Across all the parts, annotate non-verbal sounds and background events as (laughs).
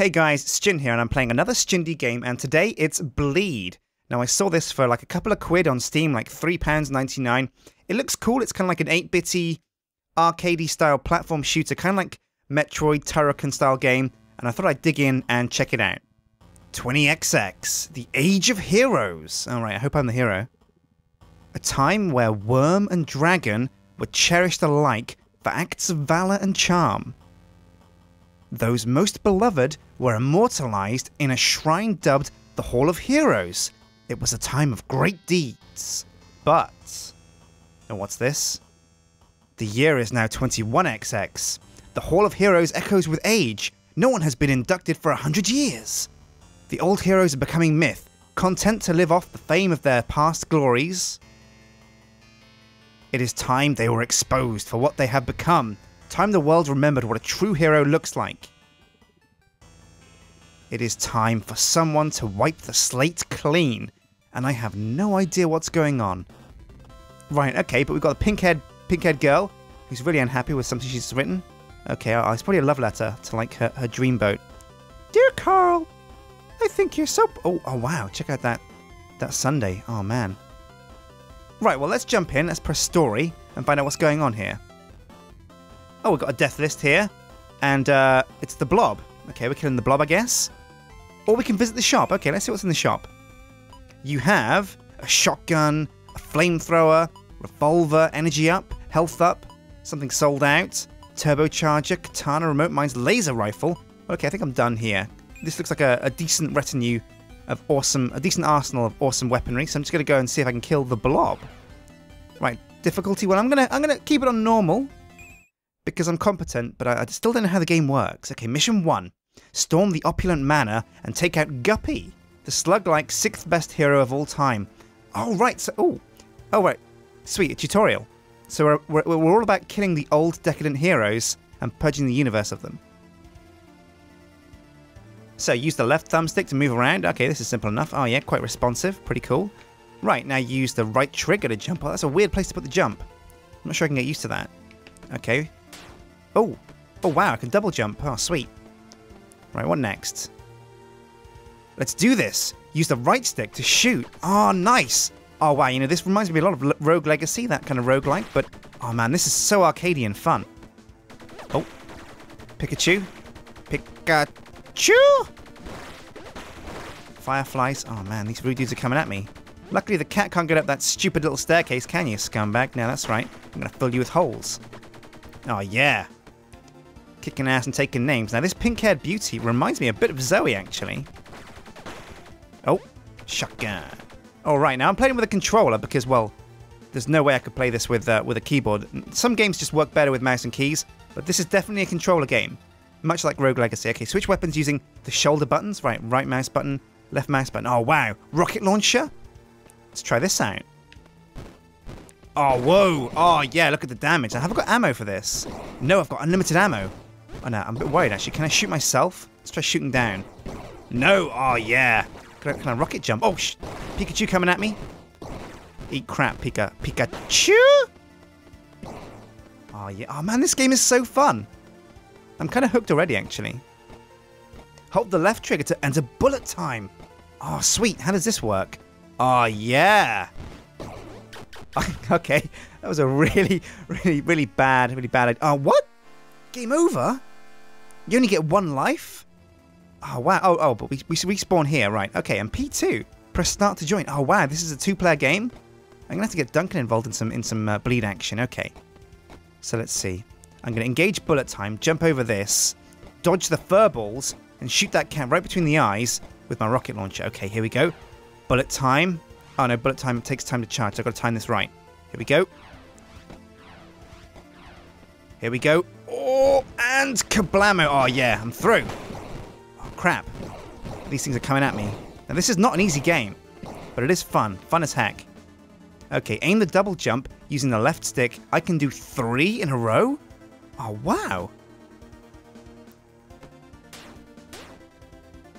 Hey guys, Sjin here, and I'm playing another Sjindie game, and today it's Bleed. Now, I saw this for like a couple of quid on Steam, like £3.99. It looks cool, it's kind of like an 8 bitty, arcadey style platform shooter, kind of like Metroid Turrican style game, and I thought I'd dig in and check it out. 20XX, The Age of Heroes. Alright, I hope I'm the hero. A time where worm and dragon were cherished alike for acts of valor and charm. Those most beloved were immortalized in a shrine dubbed the Hall of Heroes. It was a time of great deeds. But. And what's this? The year is now 21XX. The Hall of Heroes echoes with age. No one has been inducted for a hundred years. The old heroes are becoming myth, content to live off the fame of their past glories. It is time they were exposed for what they have become. Time the world remembered what a true hero looks like. It is time for someone to wipe the slate clean, and I have no idea what's going on. Right, okay, but we've got a pink-haired pink-haired girl who's really unhappy with something she's written. Okay, uh, it's probably a love letter to like her, her dreamboat. Dear Carl, I think you're so. Oh, oh wow! Check out that that Sunday. Oh man. Right, well let's jump in. Let's press story and find out what's going on here. Oh, we've got a death list here, and uh, it's the Blob. Okay, we're killing the Blob, I guess. Or we can visit the shop. Okay, let's see what's in the shop. You have a shotgun, a flamethrower, revolver, energy up, health up, something sold out, turbocharger, katana, remote mines, laser rifle. Okay, I think I'm done here. This looks like a, a decent retinue of awesome, a decent arsenal of awesome weaponry. So I'm just gonna go and see if I can kill the blob. Right, difficulty. Well, I'm gonna I'm gonna keep it on normal because I'm competent, but I, I still don't know how the game works. Okay, mission one: storm the opulent manor and take out Guppy, the slug-like sixth best hero of all time. Oh right, so oh, oh right, sweet a tutorial. So we're, we're, we're all about killing the old decadent heroes and purging the universe of them. So use the left thumbstick to move around. Okay, this is simple enough. Oh yeah, quite responsive. Pretty cool. Right, now use the right trigger to jump. Oh, that's a weird place to put the jump. I'm not sure I can get used to that. Okay. Oh. Oh wow, I can double jump. Oh, sweet. Right, what next? Let's do this. Use the right stick to shoot. Oh, nice. Oh wow, you know, this reminds me a lot of Rogue Legacy, that kind of roguelike, but oh man, this is so arcadey and fun. Oh. Pikachu. Pikachu! Fireflies. Oh man, these rude dudes are coming at me. Luckily the cat can't get up that stupid little staircase, can you, scumbag? Now that's right. I'm gonna fill you with holes. Oh yeah. Kicking ass and taking names. Now this pink-haired beauty reminds me a bit of Zoe, actually. Oh, shotgun. All right, now I'm playing with a controller because, well, there's no way I could play this with uh, with a keyboard. Some games just work better with mouse and keys, but this is definitely a controller game, much like Rogue Legacy. Okay, switch weapons using the shoulder buttons. Right, right mouse button, left mouse button. Oh wow, rocket launcher. Let's try this out. Oh whoa! Oh yeah, look at the damage. I haven't got ammo for this. No, I've got unlimited ammo. Oh no, I'm a bit worried actually. Can I shoot myself? Let's try shooting down. No! Oh yeah. Can I, can I rocket jump? Oh, sh Pikachu coming at me. Eat crap, Pika. Pikachu! Oh yeah. Oh man, this game is so fun. I'm kind of hooked already, actually. Hold the left trigger to enter bullet time. Oh, sweet. How does this work? Oh, yeah. (laughs) okay. That was a really, (laughs) really, really bad, really bad idea. Oh, what? Game over? You only get one life? Oh, wow. Oh, oh, but we, we respawn here, right. Okay, and P2. Press start to join. Oh, wow. This is a two-player game? I'm going to have to get Duncan involved in some in some uh, bleed action. Okay. So let's see. I'm going to engage bullet time, jump over this, dodge the fur balls, and shoot that cat right between the eyes with my rocket launcher. Okay, here we go. Bullet time. Oh no, bullet time it takes time to charge. I've got to time this right. Here we go. Here we go. Oh, and kablamo. Oh yeah, I'm through. Oh crap. These things are coming at me. Now this is not an easy game, but it is fun. Fun as heck. Okay, aim the double jump using the left stick. I can do three in a row? Oh, wow.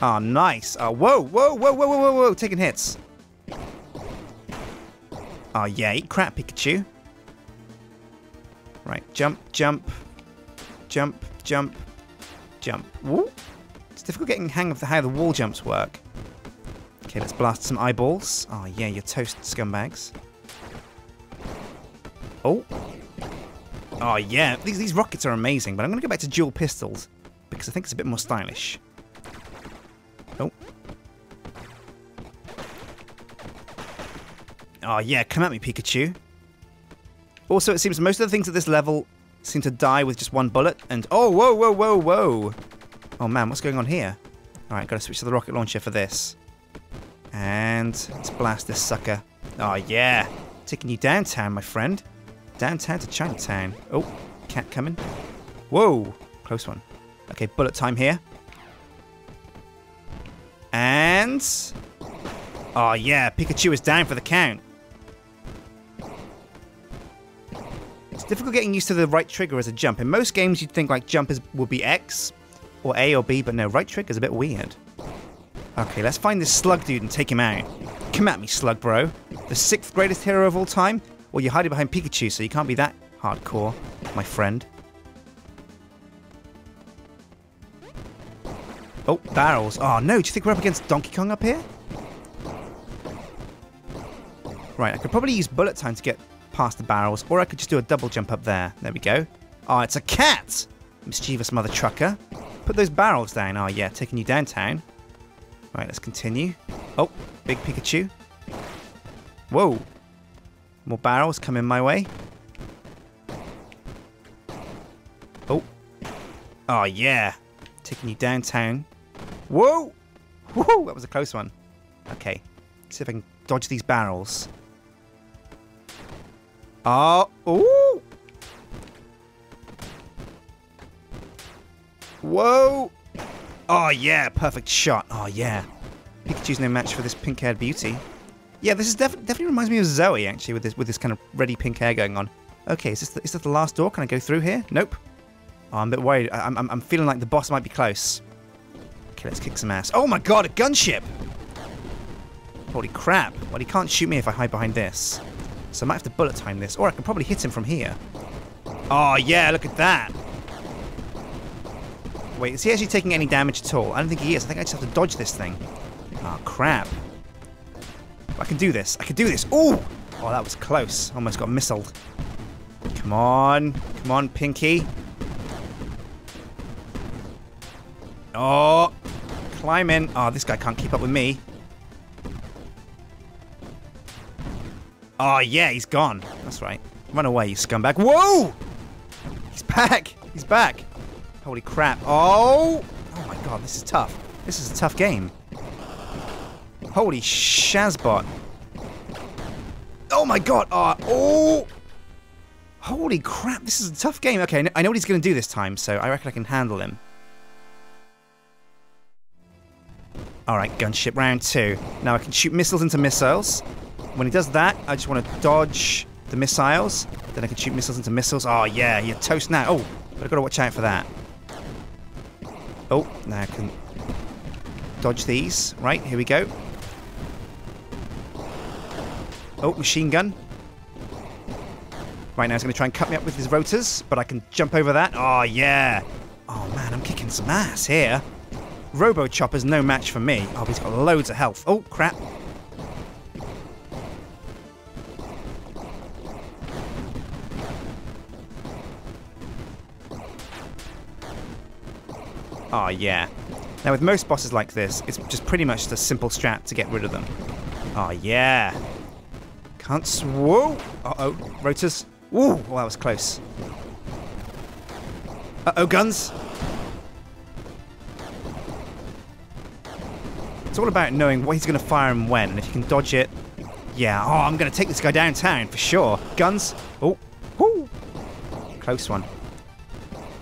Oh, nice. Oh, whoa, whoa, whoa, whoa, whoa, whoa, whoa, taking hits. Oh, yeah, eat crap, Pikachu. Right, jump, jump, jump, jump, jump. Woo. It's difficult getting hang of the, how the wall jumps work. Okay, let's blast some eyeballs. Oh, yeah, you toast scumbags. Oh. Oh, yeah. These, these rockets are amazing, but I'm going to go back to dual pistols because I think it's a bit more stylish. Oh. Oh, yeah, come at me, Pikachu. Also, it seems most of the things at this level seem to die with just one bullet, and... Oh, whoa, whoa, whoa, whoa! Oh, man, what's going on here? Alright, gotta switch to the rocket launcher for this. And let's blast this sucker. Oh, yeah! Taking you downtown, my friend. Downtown to Chinatown. Oh, cat coming. Whoa! Close one. Okay, bullet time here. And... Oh, yeah, Pikachu is down for the count. Difficult getting used to the right trigger as a jump. In most games, you'd think like jump is, would be X or A or B, but no, right trigger is a bit weird. Okay, let's find this slug dude and take him out. Come at me, slug bro. The sixth greatest hero of all time? Well, you're hiding behind Pikachu, so you can't be that hardcore, my friend. Oh, barrels. Oh, no, do you think we're up against Donkey Kong up here? Right, I could probably use bullet time to get past the barrels, or I could just do a double jump up there. There we go. Oh, it's a cat! Mischievous mother trucker. Put those barrels down. Oh, yeah, taking you downtown. Right, let's continue. Oh, big Pikachu. Whoa. More barrels coming my way. Oh. Oh, yeah. Taking you downtown. Whoa! Whoa, that was a close one. Okay. Let's see if I can dodge these barrels. Oh, ooh! Whoa! Oh, yeah, perfect shot. Oh, yeah. Pikachu's no match for this pink-haired beauty. Yeah, this is def definitely reminds me of Zoe, actually, with this with this kind of ready pink hair going on. Okay, is this, the, is this the last door? Can I go through here? Nope. Oh, I'm a bit worried. I, I'm, I'm feeling like the boss might be close. Okay, let's kick some ass. Oh my god, a gunship! Holy crap. Well, he can't shoot me if I hide behind this. So I might have to bullet time this. Or I can probably hit him from here. Oh, yeah, look at that. Wait, is he actually taking any damage at all? I don't think he is. I think I just have to dodge this thing. Oh, crap. I can do this. I can do this. Ooh! Oh, that was close. Almost got missiled. Come on. Come on, Pinky. Oh. Climb in. Oh, ah, this guy can't keep up with me. Oh, yeah, he's gone. That's right. Run away, you scumbag. Whoa! He's back. He's back. Holy crap. Oh! Oh my god, this is tough. This is a tough game. Holy shazbot. Oh my god. Oh, oh! Holy crap, this is a tough game. Okay, I know what he's going to do this time, so I reckon I can handle him. Alright, gunship round two. Now I can shoot missiles into missiles. When he does that, I just want to dodge the missiles. Then I can shoot missiles into missiles. Oh, yeah, you're toast now. Oh, but I've got to watch out for that. Oh, now I can dodge these. Right, here we go. Oh, machine gun. Right now he's going to try and cut me up with his rotors, but I can jump over that. Oh, yeah. Oh, man, I'm kicking some ass here. Robo Chopper's no match for me. Oh, he's got loads of health. Oh, crap. Oh, yeah. Now, with most bosses like this, it's just pretty much just a simple strat to get rid of them. Oh, yeah. Can't swoop. Uh-oh. Rotors. Ooh, well, that was close. Uh-oh, guns. It's all about knowing what he's going to fire and when, and if you can dodge it. Yeah, oh, I'm going to take this guy downtown for sure. Guns. Oh, whoo. Close one.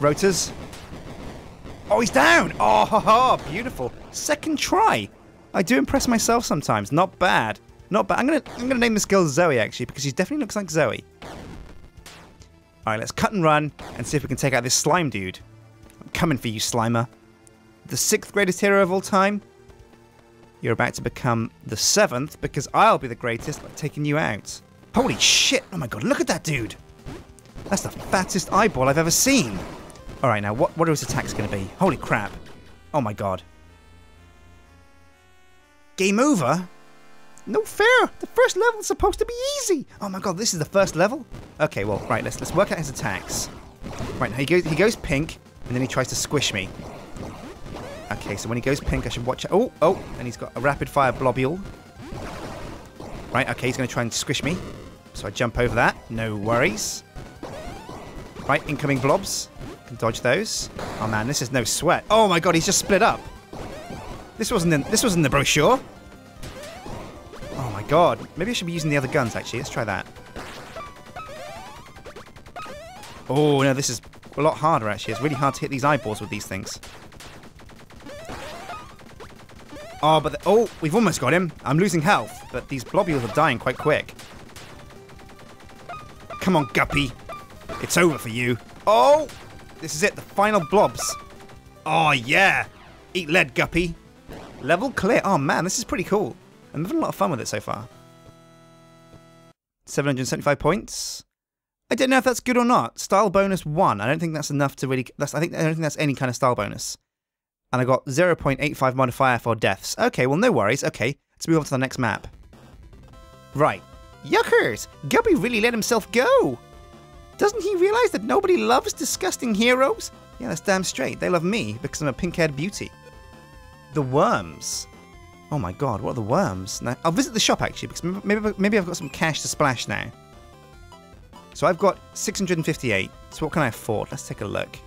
Rotors. Oh, he's down! Oh, ha, ha, beautiful. Second try. I do impress myself sometimes. Not bad. Not bad. I'm gonna I'm gonna name this girl Zoe actually because she definitely looks like Zoe. Alright, let's cut and run and see if we can take out this slime dude. I'm coming for you, Slimer. The sixth greatest hero of all time. You're about to become the seventh because I'll be the greatest by taking you out. Holy shit! Oh my god, look at that dude! That's the fattest eyeball I've ever seen. All right, now what, what are his attacks going to be? Holy crap. Oh my god. Game over? No fair. The first level's supposed to be easy. Oh my god, this is the first level? Okay, well, right, let's let's work out his attacks. Right, now he goes he goes pink, and then he tries to squish me. Okay, so when he goes pink, I should watch Oh, oh, and he's got a rapid fire blobule. Right, okay, he's going to try and squish me. So I jump over that. No worries. Right, incoming blobs. Can dodge those. Oh man, this is no sweat. Oh my god, he's just split up. This wasn't in this wasn't the brochure. Oh my god. Maybe I should be using the other guns actually. Let's try that. Oh no, this is a lot harder actually. It's really hard to hit these eyeballs with these things. Oh, but the, oh, we've almost got him. I'm losing health, but these blobules are dying quite quick. Come on, Guppy. It's over for you. Oh, this is it. The final blobs. Oh yeah. Eat lead, Guppy. Level clear. Oh man, this is pretty cool. I'm having a lot of fun with it so far. 775 points. I don't know if that's good or not. Style bonus one. I don't think that's enough to really. That's I think I don't think that's any kind of style bonus. And I got 0.85 modifier for deaths. Okay, well no worries. Okay, let's move on to the next map. Right. Yuckers! Guppy really let himself go! Doesn't he realize that nobody loves disgusting heroes? Yeah, that's damn straight. They love me because I'm a pink-haired beauty. The worms. Oh my god, what are the worms? Now, I'll visit the shop actually because maybe, maybe I've got some cash to splash now. So I've got 658. So what can I afford? Let's take a look.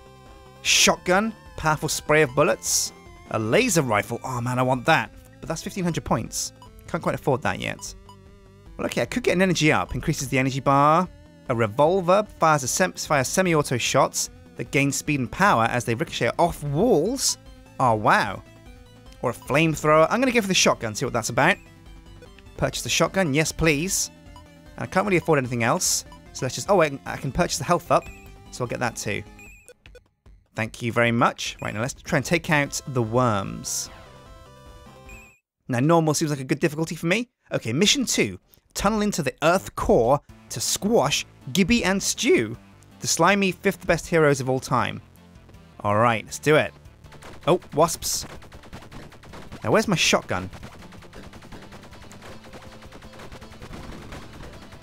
Shotgun, powerful spray of bullets, a laser rifle. Oh man, I want that. But that's 1500 points. Can't quite afford that yet. Well, okay, I could get an energy up. Increases the energy bar. A revolver fires, a sem fires semi-auto shots that gain speed and power as they ricochet off walls. Oh, wow. Or a flamethrower. I'm going to go for the shotgun, see what that's about. Purchase the shotgun, yes please. I can't really afford anything else. So let's just... Oh, I, I can purchase the health up. So I'll get that too. Thank you very much. Right, now let's try and take out the worms. Now, normal seems like a good difficulty for me. Okay, mission two. Tunnel into the Earth core to squash Gibby and Stew, the slimy fifth best heroes of all time. Alright, let's do it. Oh, wasps. Now, where's my shotgun?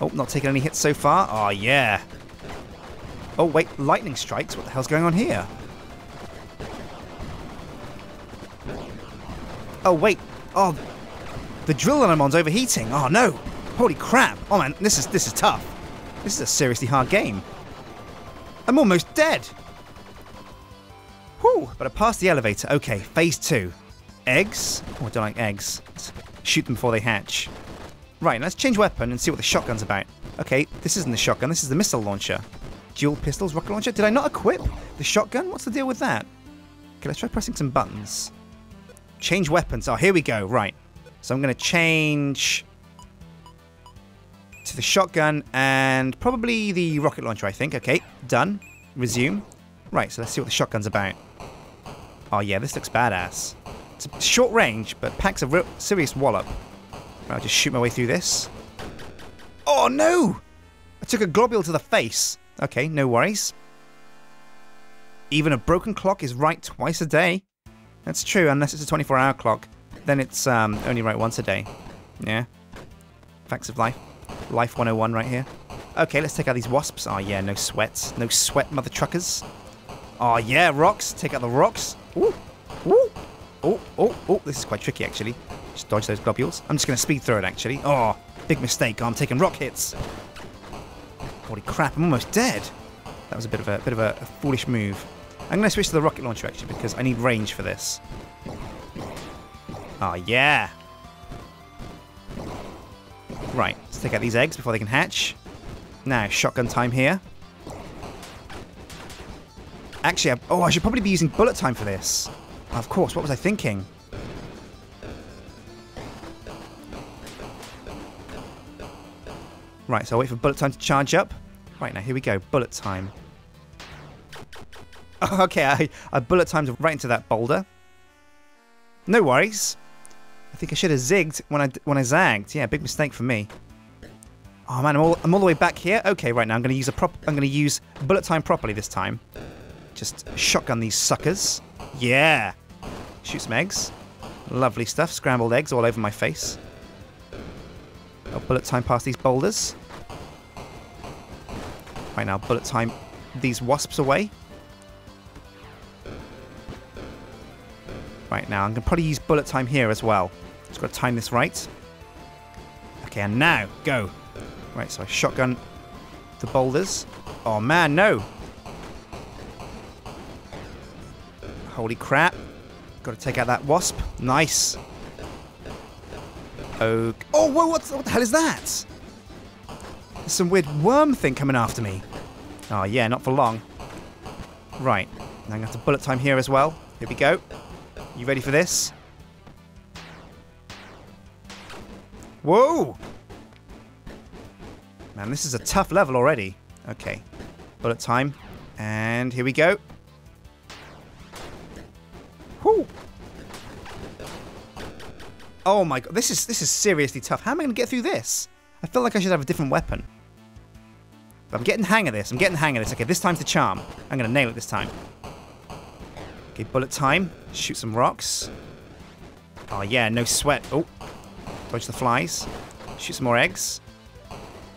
Oh, not taking any hits so far. Oh, yeah. Oh, wait, lightning strikes. What the hell's going on here? Oh, wait. Oh, the drill that I'm on's overheating. Oh, no. Holy crap. Oh, man, this is, this is tough. This is a seriously hard game. I'm almost dead. Whew, but I passed the elevator. Okay, phase two. Eggs? Oh, I don't like eggs. Let's shoot them before they hatch. Right, let's change weapon and see what the shotgun's about. Okay, this isn't the shotgun, this is the missile launcher. Dual pistols, rocket launcher. Did I not equip the shotgun? What's the deal with that? Okay, let's try pressing some buttons. Change weapons. Oh, here we go. Right. So I'm going to change to the shotgun and probably the rocket launcher, I think. Okay, done. Resume. Right, so let's see what the shotgun's about. Oh yeah, this looks badass. It's short range, but packs a real serious wallop. Right, I'll just shoot my way through this. Oh no! I took a globule to the face. Okay, no worries. Even a broken clock is right twice a day. That's true, unless it's a 24 hour clock. Then it's um, only right once a day. Yeah. Facts of life. Life 101 right here. Okay, let's take out these wasps. Oh yeah, no sweats. No sweat, mother truckers. Oh yeah, rocks. Take out the rocks. Ooh. Ooh. Oh, oh, oh. This is quite tricky, actually. Just dodge those globules. I'm just going to speed through it, actually. Oh, big mistake. I'm taking rock hits. Holy crap, I'm almost dead. That was a bit of a bit of a, a foolish move. I'm going to switch to the rocket launcher, actually, because I need range for this. Oh, yeah. Right, let's take out these eggs before they can hatch. Now, shotgun time here. Actually, I, oh, I should probably be using bullet time for this. Of course, what was I thinking? Right, so I'll wait for bullet time to charge up. Right, now here we go. Bullet time. (laughs) okay, I, I bullet timed right into that boulder. No worries. I think I should have zigged when I when I zagged. Yeah, big mistake for me. Oh man, I'm all, I'm all the way back here. Okay, right now I'm going to use a prop. I'm going to use bullet time properly this time. Just shotgun these suckers. Yeah. Shoot some eggs. Lovely stuff. Scrambled eggs all over my face. I'll bullet time past these boulders. Right now, bullet time these wasps away. Right now, I'm going to probably use bullet time here as well. Just got to time this right. Okay, and now, go. Right, so I shotgun the boulders. Oh man, no! Holy crap. Got to take out that wasp. Nice. Oh, oh whoa, what, what the hell is that? There's some weird worm thing coming after me. Oh yeah, not for long. Right, now I'm going to have to bullet time here as well. Here we go. You ready for this? Whoa! Man, this is a tough level already. Okay. Bullet time. And here we go. Whoo! Oh my god, this is this is seriously tough. How am I going to get through this? I feel like I should have a different weapon. But I'm getting the hang of this. I'm getting the hang of this. Okay, this time's the charm. I'm going to nail it this time. Okay, bullet time. Shoot some rocks. Oh yeah, no sweat. Oh, dodge the flies. Shoot some more eggs.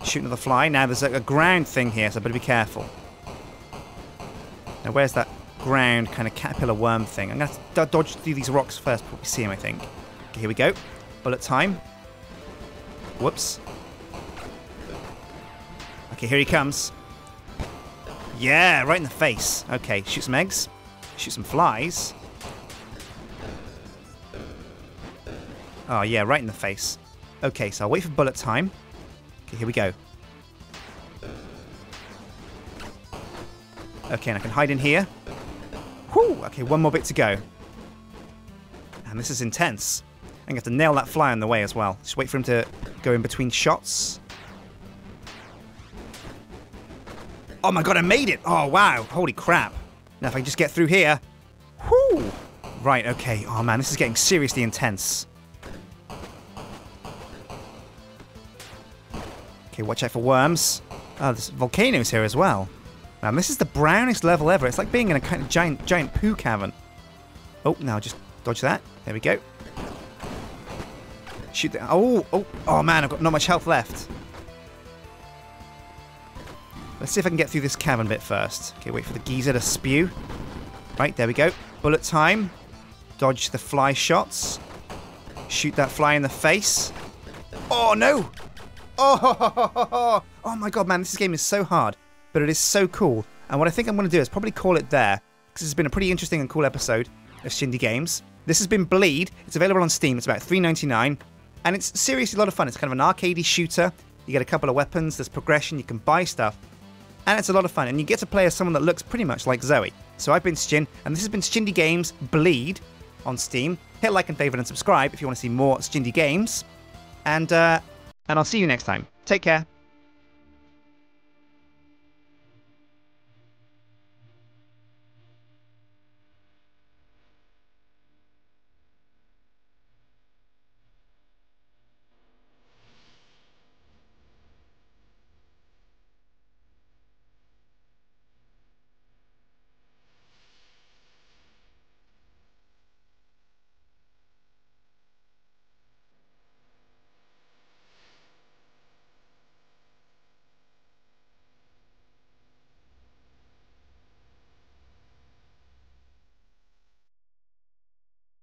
Shoot another fly. Now there's a, a ground thing here, so I better be careful. Now where's that ground kind of caterpillar worm thing? I'm going to dodge through these rocks first before we see him, I think. Okay, here we go. Bullet time. Whoops. Okay, here he comes. Yeah, right in the face. Okay, shoot some eggs. Shoot some flies. Oh, yeah, right in the face. Okay, so I'll wait for bullet time. Okay, here we go. Okay, and I can hide in here. Whew! Okay, one more bit to go. And this is intense. I'm going to have to nail that fly on the way as well. Just wait for him to go in between shots. Oh my god, I made it! Oh, wow. Holy crap. Now if I can just get through here. Whew! Right, okay. Oh man, this is getting seriously intense. Okay, watch out for worms. Oh, there's volcanoes here as well. Man, this is the brownest level ever. It's like being in a kind of giant, giant poo cavern. Oh, now just dodge that. There we go. Shoot that. Oh, oh, oh man, I've got not much health left. Let's see if I can get through this cavern bit first. Okay, wait for the geyser to spew. Right, there we go. Bullet time. Dodge the fly shots. Shoot that fly in the face. Oh, no! Oh, (laughs) oh my god, man, this game is so hard, but it is so cool. And what I think I'm going to do is probably call it there, because it's been a pretty interesting and cool episode of Sjindie Games. This has been Bleed. It's available on Steam. It's about $3.99, and it's seriously a lot of fun. It's kind of an arcadey shooter. You get a couple of weapons, there's progression, you can buy stuff, and it's a lot of fun. And you get to play as someone that looks pretty much like Zoe. So I've been Sjin, and this has been Sjindie Games Bleed on Steam. Hit like and favorite and subscribe if you want to see more Sjindie Games. And uh, and I'll see you next time. Take care.